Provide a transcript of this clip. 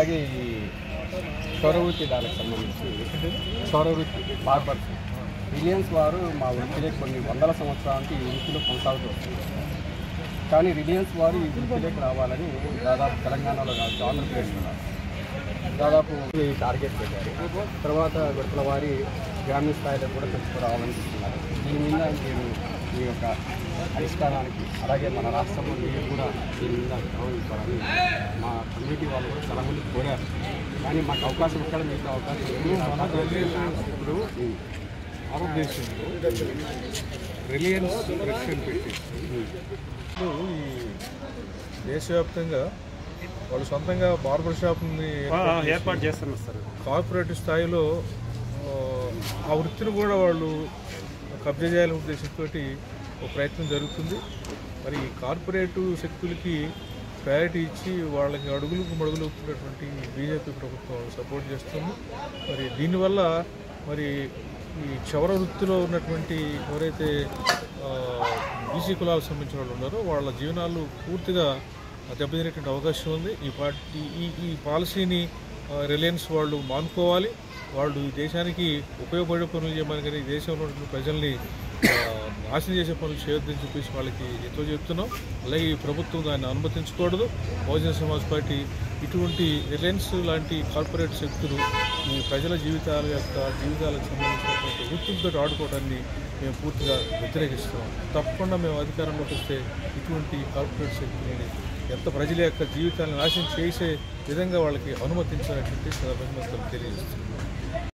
అలాగే ఈ చొరవృత్తి దానికి సంబంధించి చొరవృత్తి బార్బర్స్ రిలయన్స్ వారు మా వృత్తిలో కొన్ని వందల సంవత్సరానికి ఈ వృత్తిలో కొనసాగుతుంది వస్తుంది కానీ రిలయన్స్ వారు ఈ వృత్తిలోకి రావాలని దాదాపు తెలంగాణలో కాదు ఆంధ్రప్రదేశ్లో దాదాపు ఈ టార్గెట్ పెట్టారు. తర్వాత విడతల వారి గ్రామీణ స్థాయిలో కూడా తెలుసుకురావాలని చూస్తున్నారు. దీని మీద మీరు మీ యొక్క పరిష్కారానికి అలాగే మన రాష్ట్రంలో మీరు కూడా దీని మీద గౌరవించాలని మా కమ్యూనిటీ వాళ్ళు కూడా చాలా మంది కోరారు. కానీ మాకు అవకాశం ఇక్కడ మీకు అవకాశం. ఇప్పుడు భారతదేశంలో రిలయన్స్ ప్రెసిడెంట్ పెట్టేసి ఇప్పుడు ఈ దేశవ్యాప్తంగా వాళ్ళు సొంతంగా బార్బర్ షాప్ని ఏర్పాటు చేస్తున్నారు సార్. కార్పొరేట్ స్థాయిలో ఆ వృత్తిని కూడా వాళ్ళు కబ్జా చేయాలనే ఉద్దేశంతో ఒక ప్రయత్నం జరుగుతుంది. మరి ఈ కార్పొరేట్ శక్తులకి ప్రయారిటీ ఇచ్చి వాళ్ళకి అడుగులకు మడుగులు ఉన్నటువంటి బీజేపీ ప్రభుత్వం సపోర్ట్ చేస్తుంది. మరి దీనివల్ల మరి ఈ క్షవర వృత్తిలో ఉన్నటువంటి ఎవరైతే బీసీ కులాలకు సంబంధించిన వాళ్ళు ఉన్నారో వాళ్ళ జీవనాలు పూర్తిగా దెబ్బతినేటువంటి అవకాశం ఉంది. ఈ పార్టీ ఈ ఈ పాలసీని రిలయన్స్ వాళ్ళు మానుకోవాలి. వాళ్ళు ఈ దేశానికి ఉపయోగపడే పనులు చేయమని కానీ ఈ దేశంలో ఉన్నటువంటి ప్రజల్ని నాశనం చేసే పనులు చేయొద్దని చెప్పేసి వాళ్ళకి ఎంతో చెప్తున్నాం. అలాగే ఈ ప్రభుత్వం దాన్ని అనుమతించకూడదు. బహుజన సమాజ్ పార్టీ ఇటువంటి రిలయన్స్ లాంటి కార్పొరేట్ శక్తులు ఈ ప్రజల జీవితాల యొక్క జీవితాలకు సంబంధించినటువంటి వృత్తులతో ఆడుకోవడాన్ని మేము పూర్తిగా వ్యతిరేకిస్తున్నాం. తప్పకుండా మేము అధికారంలోకి వస్తే ఇటువంటి కార్పొరేట్ శక్తులని ఎంత ప్రజల యొక్క జీవితాలను నాశనం చేసే విధంగా వాళ్ళకి అనుమతించాలనేటువంటి సందర్భంగా తెలియజేస్తున్నాం